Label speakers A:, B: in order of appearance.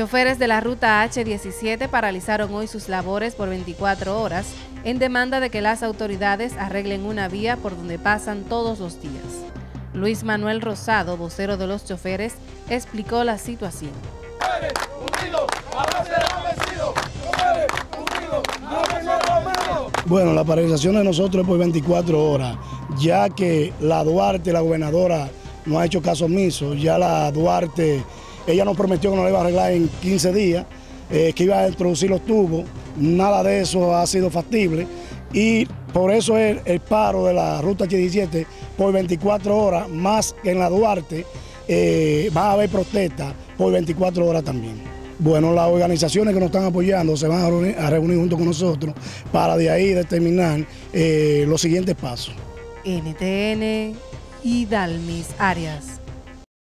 A: Choferes de la ruta H17 paralizaron hoy sus labores por 24 horas en demanda de que las autoridades arreglen una vía por donde pasan todos los días. Luis Manuel Rosado, vocero de los choferes, explicó la situación.
B: Bueno, la paralización de nosotros es por 24 horas, ya que la Duarte, la gobernadora, no ha hecho caso omiso, ya la Duarte, ella nos prometió que nos la iba a arreglar en 15 días, eh, que iba a introducir los tubos, nada de eso ha sido factible y por eso es el paro de la ruta H17 por 24 horas, más que en la Duarte eh, va a haber protesta por 24 horas también. Bueno, las organizaciones que nos están apoyando se van a reunir, junto con nosotros para de ahí determinar eh, los siguientes pasos.
A: NTN y Dalmis Arias.